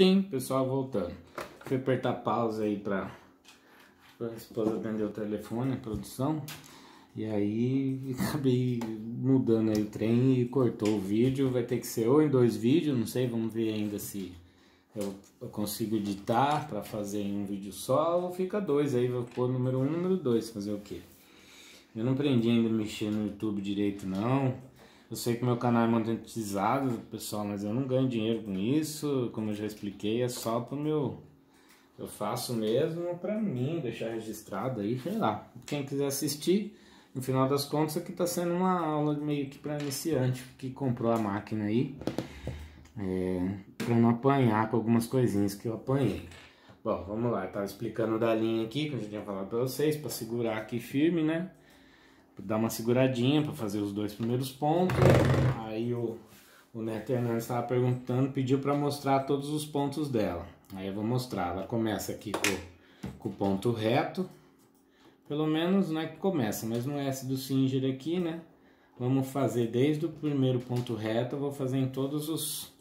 Tem pessoal voltando. Fui apertar pausa aí pra, pra esposa atender o telefone, a produção. E aí acabei mudando aí o trem e cortou o vídeo. Vai ter que ser ou em dois vídeos, não sei, vamos ver ainda se eu, eu consigo editar para fazer em um vídeo só ou fica dois. Aí vou pôr número um número dois, fazer o quê? Eu não aprendi ainda a mexer no YouTube direito não. Eu sei que meu canal é monetizado, pessoal, mas eu não ganho dinheiro com isso. Como eu já expliquei, é só pro meu. Eu faço mesmo para mim, deixar registrado aí, sei lá. Quem quiser assistir, no final das contas, aqui tá sendo uma aula meio que para iniciante que comprou a máquina aí. É, para não apanhar com algumas coisinhas que eu apanhei. Bom, vamos lá, eu tava explicando da linha aqui, que eu já tinha falado para vocês, para segurar aqui firme, né? Dar uma seguradinha para fazer os dois primeiros pontos. Aí o, o Neto Hernandes estava perguntando, pediu para mostrar todos os pontos dela. Aí eu vou mostrar. Ela começa aqui com, com o ponto reto. Pelo menos não é que começa, mas no S do Singer aqui, né? Vamos fazer desde o primeiro ponto reto, eu vou fazer em todos os...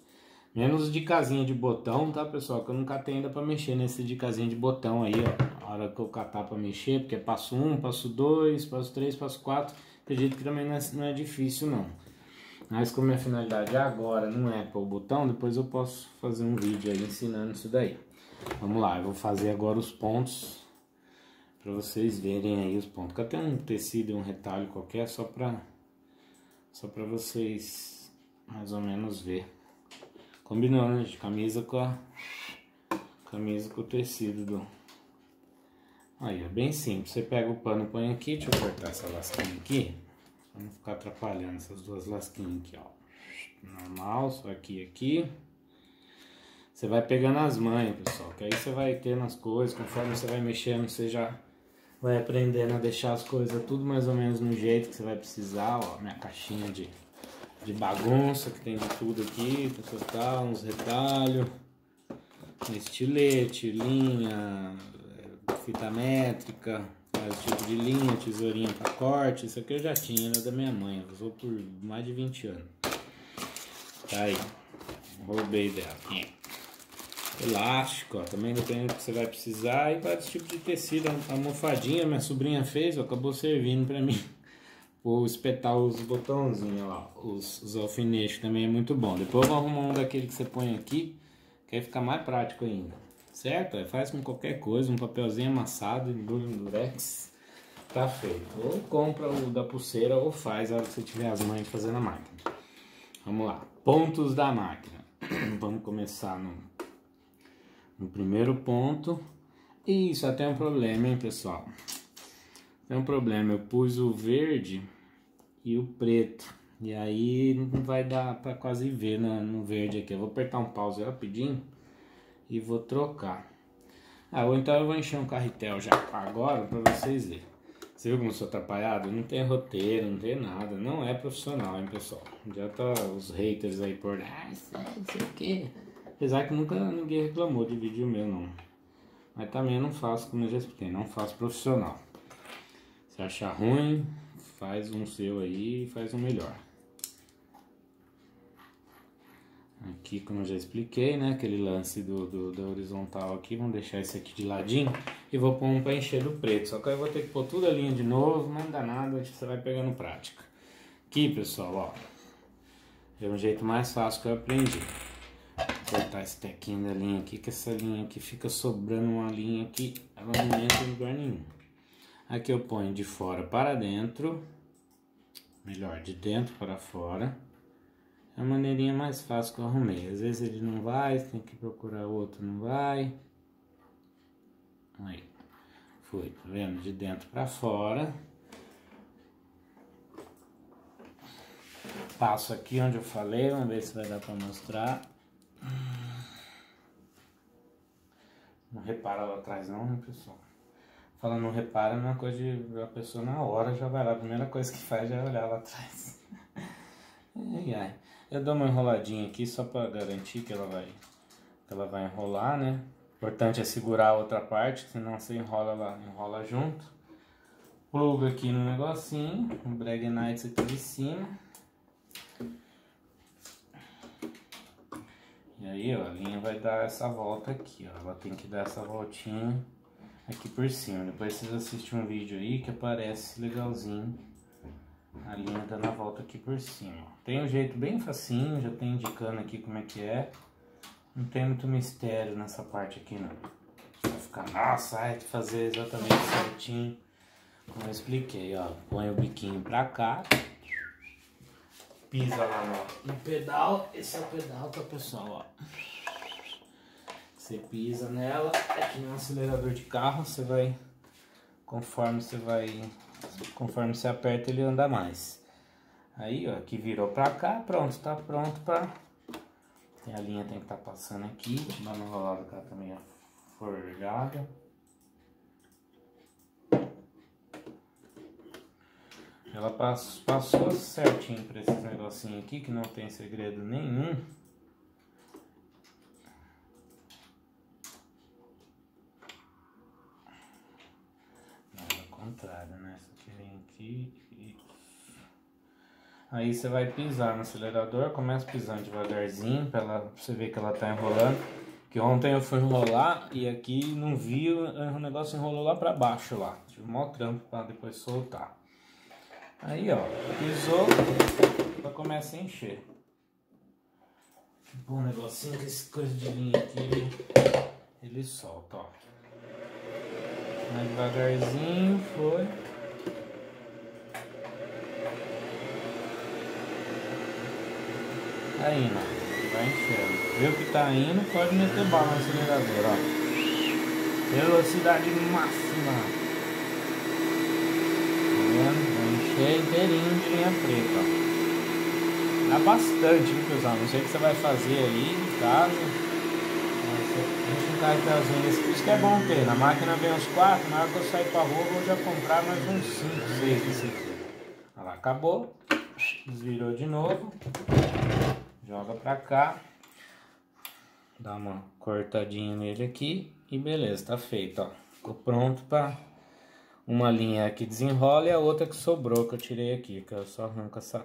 Menos de casinha de botão, tá pessoal? Que eu nunca tenho ainda para mexer nesse de casinha de botão aí, ó hora que eu catar para mexer, porque é passo 1, um, passo 2, passo 3, passo 4, acredito que também não é, não é difícil não. Mas como a finalidade agora não é para o botão, depois eu posso fazer um vídeo aí ensinando isso daí. Vamos lá, eu vou fazer agora os pontos para vocês verem aí os pontos. Cadê um tecido e um retalho qualquer só para só para vocês mais ou menos ver. Combinou, né? De camisa com a camisa com o tecido do Aí, é bem simples. Você pega o pano, põe aqui. Deixa eu cortar essa lasquinha aqui. Pra não ficar atrapalhando essas duas lasquinhas aqui, ó. Normal, só aqui e aqui. Você vai pegando as manhas, pessoal. Que aí você vai tendo as coisas. Conforme você vai mexendo, você já vai aprendendo a deixar as coisas tudo mais ou menos no jeito que você vai precisar. Ó, minha caixinha de, de bagunça, que tem de tudo aqui. Tal, uns retalhos. Estilete, linha, fita métrica, vários tipos de linha, tesourinha para corte. Isso aqui eu já tinha, era da minha mãe, usou por mais de 20 anos. Tá aí, roubei dela. Elástico, ó, também depende do que você vai precisar. E vários tipos de tecido. A almofadinha minha sobrinha fez, ó, acabou servindo para mim. Vou espetar os botãozinhos lá, os, os alfinetes também é muito bom. Depois eu vou arrumar um daquele que você põe aqui, que aí fica mais prático ainda certo? É, faz com qualquer coisa, um papelzinho amassado, embrulha no durex, tá feito. Ou compra o da pulseira ou faz a hora que você tiver as mães fazendo a máquina. Vamos lá, pontos da máquina. Vamos começar no, no primeiro ponto. E isso até um problema, hein, pessoal? Tem um problema, eu pus o verde e o preto. E aí não vai dar para quase ver no verde aqui. Eu vou apertar um pause rapidinho e vou trocar. Ah, ou então eu vou encher um carretel já agora para vocês verem. Você viu como eu sou atrapalhado? Não tem roteiro, não tem nada. Não é profissional, hein, pessoal? Já tá os haters aí por... Ah, não sei o quê. Apesar que nunca ninguém reclamou de vídeo meu, não. Mas também eu não faço, como eu já expliquei, não faço profissional. Se achar ruim, faz um seu aí e faz um melhor. Aqui, como eu já expliquei, né? Aquele lance do, do, do horizontal aqui. Vamos deixar esse aqui de ladinho. E vou pôr um para encher do preto. Só que aí eu vou ter que pôr tudo a linha de novo. Não dá nada, você vai pegando prática. Aqui, pessoal, ó. É um jeito mais fácil que eu aprendi. Vou cortar esse tequinho da linha aqui. Que essa linha aqui fica sobrando uma linha aqui. Ela não entra em lugar nenhum. Aqui eu ponho de fora para dentro. Melhor, de dentro para fora. É a maneirinha mais fácil que eu arrumei. Às vezes ele não vai, tem que procurar outro, não vai. Aí, foi, tá vendo? De dentro para fora. Passo aqui onde eu falei, vamos ver se vai dar para mostrar. Não repara lá atrás não, né, pessoal? Falando não repara, é uma coisa de a pessoa na hora já vai lá. A primeira coisa que faz é olhar lá atrás. ai, ai. Eu dou uma enroladinha aqui só para garantir que ela vai, que ela vai enrolar, né? Importante é segurar a outra parte, senão você enrola lá, enrola junto. Pluga aqui no negocinho, um Breguenites aqui de cima. E aí, ó, a linha vai dar essa volta aqui, ó. Ela tem que dar essa voltinha aqui por cima. Depois vocês assistem um vídeo aí que aparece legalzinho a linha dando a volta aqui por cima. Tem um jeito bem facinho, já tem indicando aqui como é que é. Não tem muito mistério nessa parte aqui não. Vai ficar, nossa, é de fazer exatamente certinho. Como eu expliquei, ó. Põe o biquinho pra cá. Pisa lá no, pedal. Esse é o pedal, tá pessoal, ó. Você pisa nela, é que no acelerador de carro, você vai, conforme você vai, conforme você aperta ele anda mais. Aí, ó, aqui virou pra cá, pronto, tá pronto pra... a linha tem que estar tá passando aqui, dando uma rolada cá também, ó, forjada. Ela passou certinho pra esses negocinhos aqui, que não tem segredo nenhum. contrário, né? Essa aqui. Aí você vai pisar no acelerador, começa pisando devagarzinho pra, ela, pra você ver que ela tá enrolando. Que ontem eu fui enrolar e aqui não vi, o negócio enrolou lá pra baixo lá. Tive maior trampo pra depois soltar. Aí ó, pisou, ela começa a encher. Um negocinho que esse coisa de linha aqui, ele solta, ó. Mais devagarzinho, foi. Tá indo. Vai enchendo. Viu que tá indo, pode meter bala no acelerador, ó. Velocidade máxima. Tá vendo? Vai encher inteirinho de linha preta, ó. Dá bastante, viu, pessoal? Não sei o que você vai fazer aí em casa cartãozinho desse, por isso que é bom ter. Na máquina vem uns 4, na hora que eu sair pra rua, vou já comprar mais uns 5, 6 desse aqui. Olha lá, acabou. Desvirou de novo. Joga pra cá. Dá uma cortadinha nele aqui. E beleza, tá feito, ó. Ficou pronto pra uma linha que desenrola e a outra que sobrou, que eu tirei aqui. Que eu só arranco essa,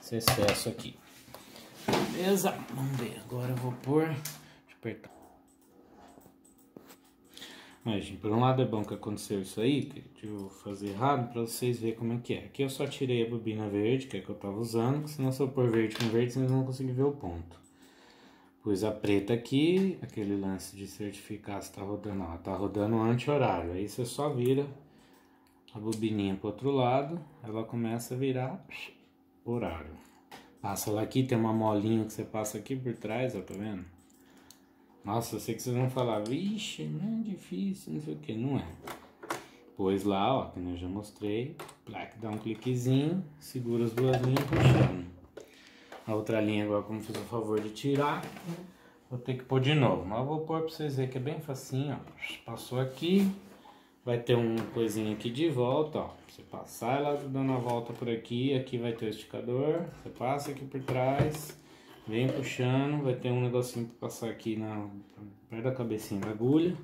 esse excesso aqui. Beleza? Vamos ver. Agora eu vou pôr... Deixa eu apertar. Mas, por um lado é bom que aconteceu isso aí, que eu fazer errado para vocês verem como é que é. Aqui eu só tirei a bobina verde, que é que eu tava usando, senão se eu pôr verde com verde, vocês não vão conseguir ver o ponto. Pus a preta aqui, aquele lance de certificar se tá rodando, ó, tá rodando anti-horário. Aí você só vira a bobininha pro outro lado, ela começa a virar horário. Passa lá aqui, tem uma molinha que você passa aqui por trás, ó, tá vendo? Nossa, eu sei que vocês vão falar, vixe, não é difícil, não sei o que, não é. Pois lá, ó, que eu já mostrei, plaque dá um cliquezinho, segura as duas linhas puxando. A outra linha agora, como fiz o favor de tirar, vou ter que pôr de novo. Mas eu vou pôr pra vocês verem que é bem facinho, ó. Passou aqui, vai ter um coisinho aqui de volta, ó. Você passar ela dando a volta por aqui, aqui vai ter o esticador, você passa aqui por trás Vem puxando, vai ter um negocinho para passar aqui na, perto da cabecinha da agulha.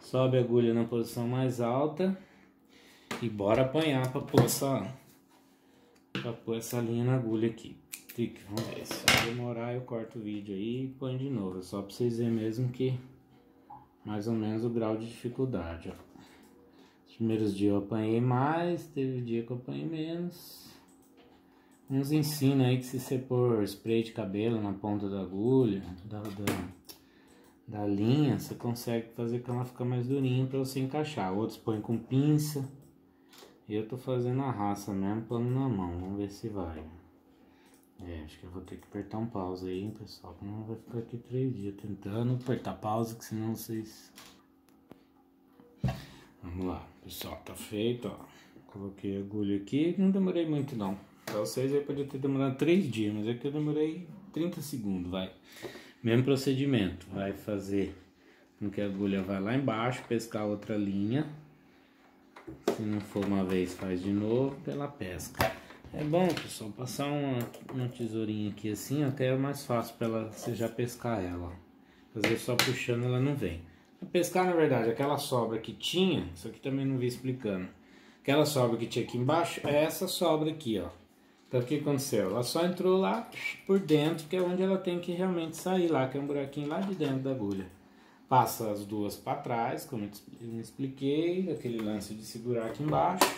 Sobe a agulha na posição mais alta. E bora apanhar para pôr essa, pra pôr essa linha na agulha aqui. Tique, vamos ver. Se demorar eu corto o vídeo aí e põe de novo. Só para vocês verem mesmo que mais ou menos o grau de dificuldade. Ó. Os primeiros dias eu apanhei mais, teve dia que eu apanhei menos. Uns ensinam aí que se você pôr spray de cabelo na ponta da agulha, da, da, da linha, você consegue fazer com ela ficar mais durinha para você encaixar. Outros põem com pinça. Eu tô fazendo a raça mesmo, pano na mão. Vamos ver se vai. É, acho que eu vou ter que apertar um pause aí, hein, pessoal. Não vai ficar aqui três dias tentando apertar pause, que senão vocês... Vamos lá, pessoal, tá feito, ó. Coloquei a agulha aqui, não demorei muito não. Pra vocês aí podia ter demorado 3 dias, mas aqui eu demorei 30 segundos, vai. Mesmo procedimento, vai fazer com que a agulha vai lá embaixo, pescar outra linha. Se não for uma vez, faz de novo, pela pesca. É bom, pessoal, passar uma, uma tesourinha aqui assim, até é mais fácil para ela, você já pescar ela. Fazer só puxando, ela não vem. Pescar, na verdade, aquela sobra que tinha, isso aqui também não vi explicando. Aquela sobra que tinha aqui embaixo, é essa sobra aqui, ó. Então o que aconteceu? Ela só entrou lá por dentro, que é onde ela tem que realmente sair lá, que é um buraquinho lá de dentro da agulha. Passa as duas para trás, como eu expliquei, aquele lance de segurar aqui embaixo.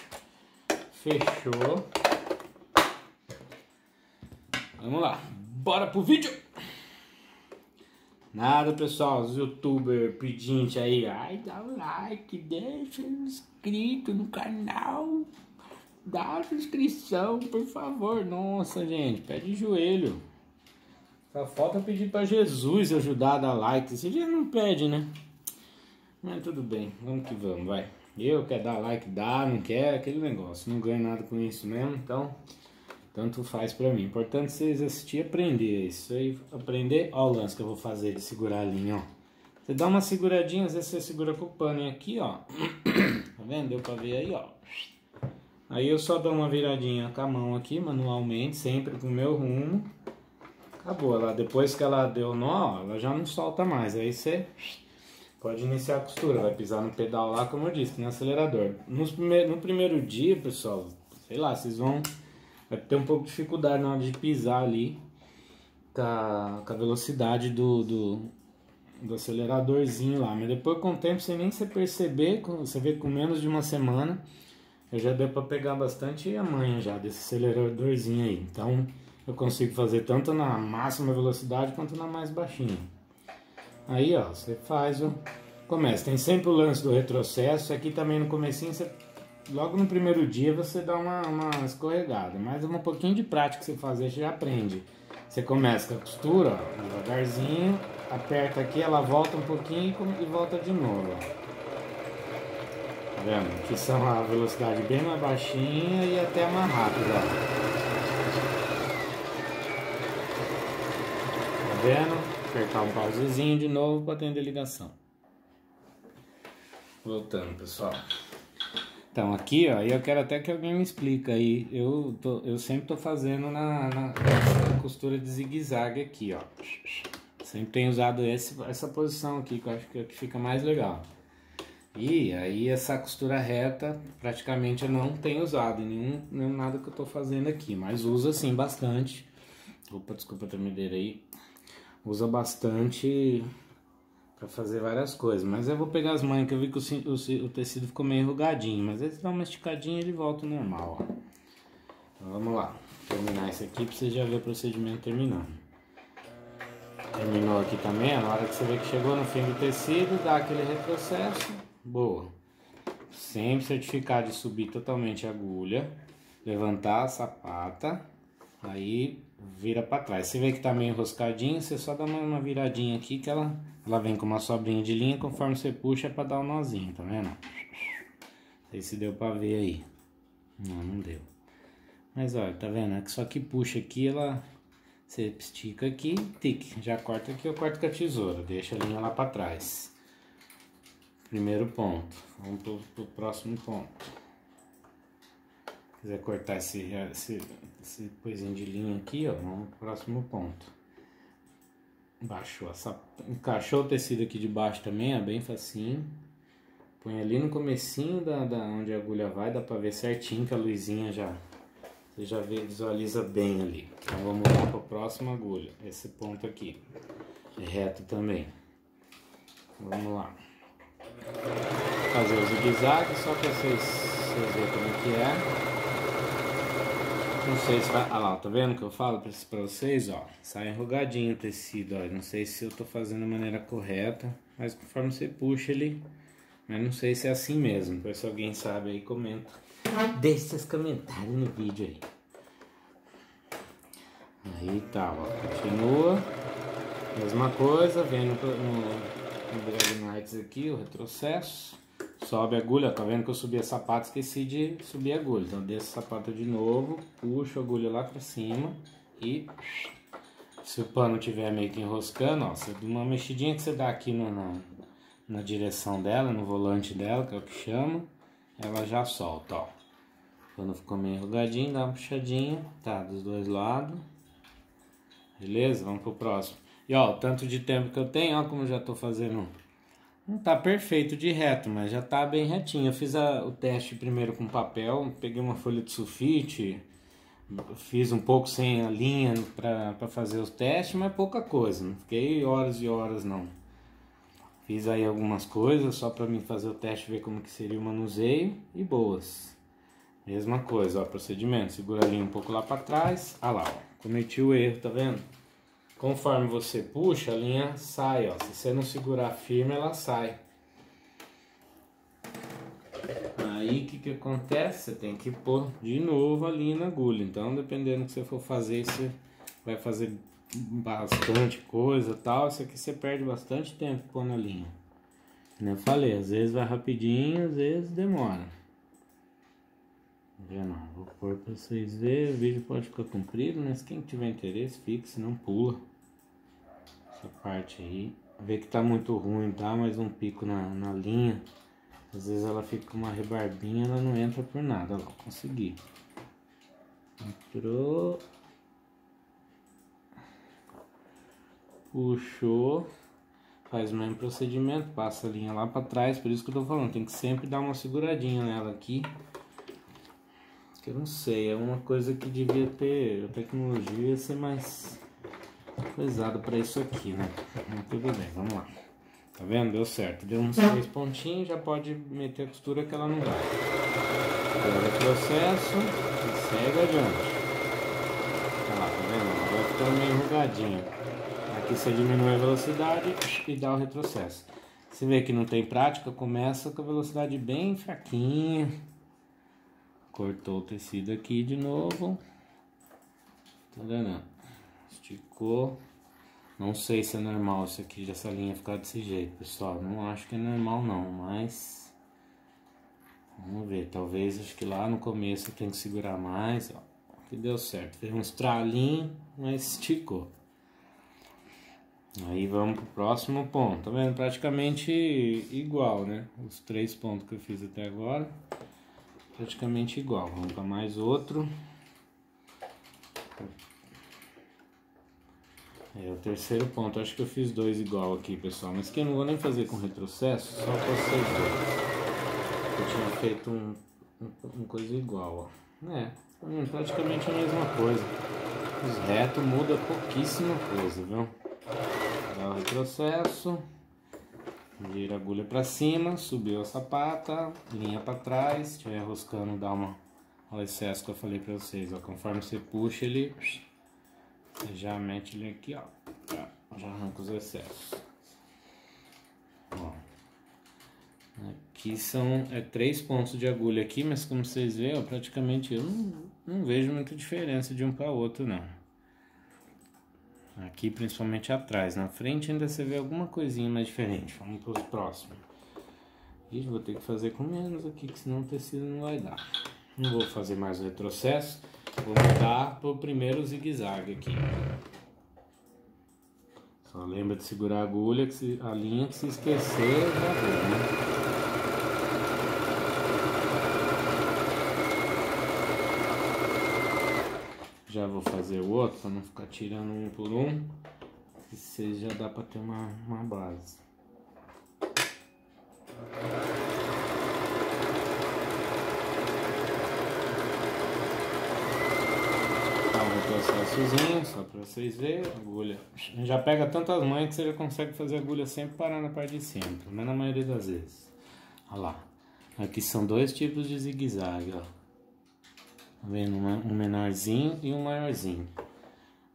Fechou. Vamos lá, bora pro vídeo! Nada, pessoal, os youtubers pedinte aí, ai, dá o like, deixa inscrito no canal, dá a inscrição, por favor. Nossa, gente, pede joelho. Só falta pedir para Jesus ajudar a dar like. Esse dia não pede, né? Mas tudo bem, vamos que vamos, vai. Eu quero dar like, dá, não quer, aquele negócio. Não ganho nada com isso mesmo, então tanto faz para mim. Importante vocês assistir e aprender isso aí. Aprender, ó o lance que eu vou fazer de segurar a linha, ó. Você dá uma seguradinha, às vezes você segura com o pano aqui, ó. Tá vendo? Deu pra ver aí, ó. Aí eu só dou uma viradinha com a mão aqui, manualmente, sempre pro meu rumo. Acabou. Ela, depois que ela deu nó, ela já não solta mais. Aí você pode iniciar a costura. Vai pisar no pedal lá, como eu disse, no acelerador. No, primeir, no primeiro dia, pessoal, sei lá, vocês vão vai ter um pouco de dificuldade na hora de pisar ali com a, com a velocidade do, do, do, aceleradorzinho lá. Mas depois com o tempo, sem nem você perceber, você vê com menos de uma semana, eu já deu para pegar bastante a manha já desse aceleradorzinho aí. Então eu consigo fazer tanto na máxima velocidade quanto na mais baixinha. Aí ó, você faz o... Começa, tem sempre o lance do retrocesso, aqui também no comecinho, você... logo no primeiro dia você dá uma, uma escorregada, mas um pouquinho de prática você fazer, você já aprende. Você começa com a costura, ó, devagarzinho, aperta aqui, ela volta um pouquinho e volta de novo. Ó. Tá vendo? Que são a velocidade bem mais baixinha e até mais rápida. Ó. vendo? Apertar um pausezinho de novo para atender ligação. Voltando, pessoal. Então aqui, ó, eu quero até que alguém me explique aí. Eu, tô, eu sempre tô fazendo na, na costura de zigue-zague aqui, ó. Sempre tenho usado esse, essa posição aqui, que eu acho que, é que fica mais legal. E aí essa costura reta praticamente eu não tenho usado em nenhum, nenhum nada que eu tô fazendo aqui, mas uso assim bastante. Opa, desculpa a tremedeira aí usa bastante para fazer várias coisas. Mas eu vou pegar as manhas que eu vi que o, o, o tecido ficou meio enrugadinho. Mas ele dá uma esticadinha e ele volta normal, ó. Então vamos lá. Terminar isso aqui para você já ver o procedimento terminando. Terminou aqui também, na hora que você vê que chegou no fim do tecido, dá aquele retrocesso. Boa. Sempre certificar de subir totalmente a agulha, levantar a sapata, aí vira para trás. Você vê que tá meio enroscadinho, você só dá uma, viradinha aqui que ela, ela vem com uma sobrinha de linha, conforme você puxa é para dar um nozinho, tá vendo? Não sei se deu para ver aí. Não, não deu. Mas olha, tá vendo? É que só que puxa aqui, ela você estica aqui, tique, já corta aqui, eu corto com a tesoura, deixa a linha lá para trás. Primeiro ponto. Vamos pro, próximo ponto quiser cortar esse, esse, esse coisinho de linha aqui, ó, vamos pro próximo ponto. Baixou essa, encaixou o tecido aqui de baixo também, é bem facinho. Põe ali no comecinho da, da onde a agulha vai, dá pra ver certinho que a luzinha já, você já visualiza bem ali. Então vamos lá para a próxima agulha, esse ponto aqui, reto também. Vamos lá. Fazer o zigue-zague só para vocês, vocês verem como é que é. Não sei se vai. Ah lá, tá vendo que eu falo pra vocês, ó? Sai enrugadinho o tecido, ó. Não sei se eu tô fazendo da maneira correta, mas conforme você puxa ele. Mas não sei se é assim mesmo. Depois se alguém sabe aí, comenta. Deixe seus comentários no vídeo aí. Aí tá, ó. Continua. Mesma coisa, vem no, no, no Dragon aqui, o retrocesso. Sobe a agulha, tá vendo que eu subi a sapata, esqueci de subir a agulha. Então desço a sapata de novo, puxo a agulha lá pra cima e se o pano tiver meio que enroscando, ó, você dá uma mexidinha que você dá aqui no, na, na direção dela, no volante dela, que é o que chama, ela já solta, ó. Quando ficou meio enrugadinho, dá uma puxadinha, tá, dos dois lados. Beleza? Vamos pro próximo. E ó, o tanto de tempo que eu tenho, ó como eu já tô fazendo não tá perfeito de reto, mas já tá bem retinho. Eu fiz a, o teste primeiro com papel, peguei uma folha de sulfite, fiz um pouco sem a linha para fazer os testes, mas pouca coisa, não fiquei horas e horas não. Fiz aí algumas coisas só para mim fazer o teste, ver como que seria o manuseio e boas. Mesma coisa, ó, procedimento, segura a linha um pouco lá para trás, ah lá, ó, cometi o erro, tá vendo? Conforme você puxa, a linha sai, ó, se você não segurar firme, ela sai. Aí o que, que acontece? Você tem que pôr de novo a linha na agulha. Então, dependendo do que você for fazer, você vai fazer bastante coisa tal. Isso aqui você perde bastante tempo pondo a linha. Como eu falei, às vezes vai rapidinho, às vezes demora. Vendo? Vou pôr para vocês verem. O vídeo pode ficar comprido, mas quem tiver interesse, fixe, não pula. Essa parte aí. Vê que tá muito ruim, tá? Mais um pico na, na linha. Às vezes ela fica uma rebarbinha, ela não entra por nada. Ó, consegui. Entrou. Puxou. Faz o mesmo procedimento, passa a linha lá para trás. Por isso que eu tô falando, tem que sempre dar uma seguradinha nela aqui. Que eu não sei, é uma coisa que devia ter. A tecnologia ia ser mais pesada para isso aqui, né? Mas tudo bem, vamos lá. Tá vendo? Deu certo. Deu uns três pontinhos, já pode meter a costura que ela não vai. Agora o processo e segue adiante. Olha lá, tá vendo? Agora ficando meio enrugadinho. Aqui você diminui a velocidade e dá o retrocesso. Você vê que não tem prática, começa com a velocidade bem fraquinha. Cortou o tecido aqui de novo. Tá vendo? Esticou. Não sei se é normal isso aqui, dessa linha ficar desse jeito, pessoal. Não acho que é normal não, mas... Vamos ver, talvez, acho que lá no começo tem que segurar mais, ó. Que deu certo, fez um estralinho, mas esticou. Aí vamos pro próximo ponto, tá vendo? Praticamente igual, né? Os três pontos que eu fiz até agora, praticamente igual. Vamos para mais outro. É o terceiro ponto. Acho que eu fiz dois igual aqui, pessoal. Mas que eu não vou nem fazer com retrocesso, só vocês verem. Eu tinha feito um, um, coisa igual, ó. É, hum, praticamente a mesma coisa. Os retos muda pouquíssima coisa, viu? Dá o retrocesso. Vira a agulha para cima, subiu a sapata, linha para trás, se estiver roscando dá uma excesso que eu falei para vocês, ó, conforme você puxa ele já mete ele aqui, ó. Já, já arranca os excessos. Ó. Aqui são é, três pontos de agulha aqui, mas como vocês veem, ó, praticamente eu não, não vejo muita diferença de um para outro, não. Aqui, principalmente atrás. Na frente ainda você vê alguma coisinha mais diferente. Vamos para os próximos. E vou ter que fazer com menos aqui, que senão o tecido não vai dar. Não vou fazer mais o retrocesso. Vou mudar para o primeiro zigue-zague aqui. Só lembra de segurar a agulha, que se, a linha que se esquecer já deu, né? Já vou fazer o outro para não ficar tirando um por um. Vocês já dá para ter uma, uma base. Processozinho, só para vocês verem, agulha. Já pega tantas manhas que você já consegue fazer a agulha sempre parar na parte de cima, pelo menos na maioria das vezes. Olha lá. Aqui são dois tipos de zigue-zague, ó. Tá vendo? Um menorzinho e um maiorzinho.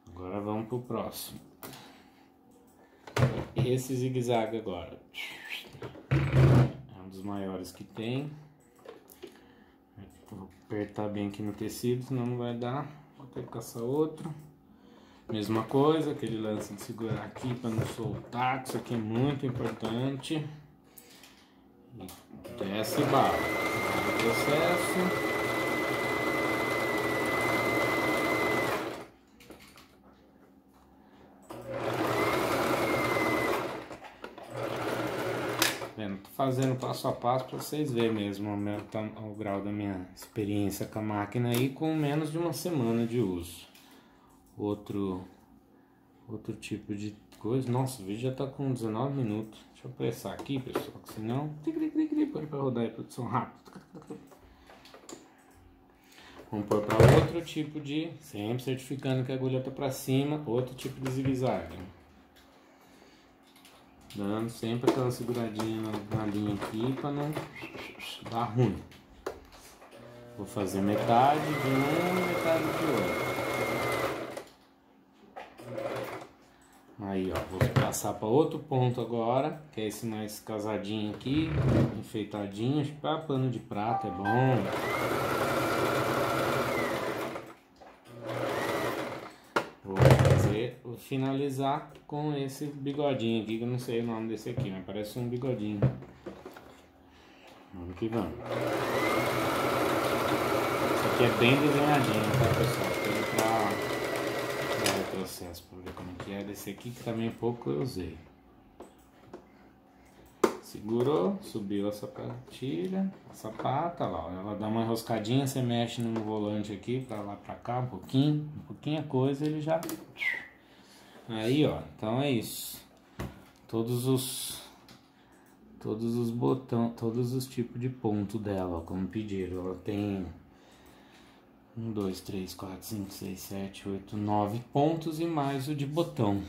Agora vamos pro próximo. Esse zigue-zague agora. É um dos maiores que tem. Vou apertar bem aqui no tecido, senão não vai dar. Vou ter que caçar outro. Mesma coisa, aquele lance de segurar aqui para não soltar, isso aqui é muito importante. Desce e bala. O processo. fazendo passo a passo para vocês verem mesmo o, meu, o grau da minha experiência com a máquina aí com menos de uma semana de uso. Outro, outro tipo de coisa. Nossa, o vídeo já está com 19 minutos. Deixa eu pressar aqui, pessoal, que senão... Põe para rodar aí, produção rápida. Vamos pôr para outro tipo de, sempre certificando que a agulha tá para cima, outro tipo de zigue-zague. Dando sempre aquela seguradinha na, na linha aqui para não dar ruim. Vou fazer metade de um, metade de outro. Aí, ó, vou passar para outro ponto agora, que é esse mais casadinho aqui, enfeitadinho, para pano de prata é bom. Vou fazer, vou finalizar com esse bigodinho aqui, que eu não sei o nome desse aqui, mas parece um bigodinho. Vamos que vamos. Esse aqui é bem desenhadinho, tá pessoal? Pra processo para ver como que é desse aqui que também pouco eu usei. Segurou, subiu a sapatilha, a sapata lá, ela dá uma enroscadinha, você mexe no volante aqui para lá para cá um pouquinho, um pouquinho a coisa ele já Aí, ó, então é isso. Todos os todos os botões, todos os tipos de ponto dela, como pediram. Ela tem 1, 2, 3, 4, 5, 6, 7, 8, 9 pontos e mais o de botão.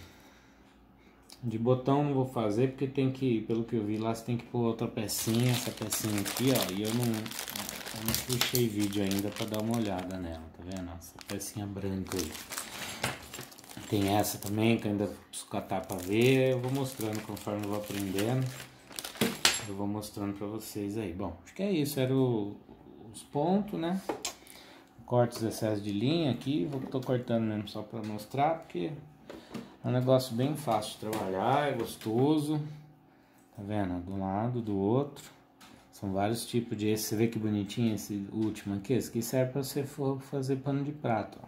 De botão não vou fazer porque tem que, pelo que eu vi lá, você tem que pôr outra pecinha, essa pecinha aqui, ó. E eu não, eu não puxei vídeo ainda para dar uma olhada nela, tá vendo? Essa pecinha branca aí. Tem essa também que eu ainda preciso catar para ver. Eu vou mostrando conforme eu vou aprendendo. Eu vou mostrando para vocês aí. Bom, acho que é isso. Era o, os pontos, né? corte os excessos de linha aqui, vou tô cortando mesmo só para mostrar, porque é um negócio bem fácil de trabalhar, é gostoso. Tá vendo? Do lado, do outro. São vários tipos de esse. Você vê que bonitinho esse último aqui? Esse aqui serve para você fazer pano de prato, ó.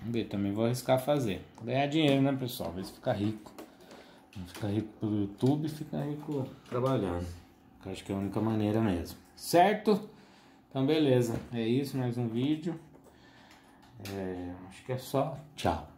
Vamos ver, também vou arriscar fazer. Ganhar dinheiro, né, pessoal? Ver se fica rico. Fica rico pelo YouTube, fica rico trabalhando. acho que é a única maneira mesmo. Certo? Então, beleza. É isso, mais um vídeo. É, acho que é só. Tchau.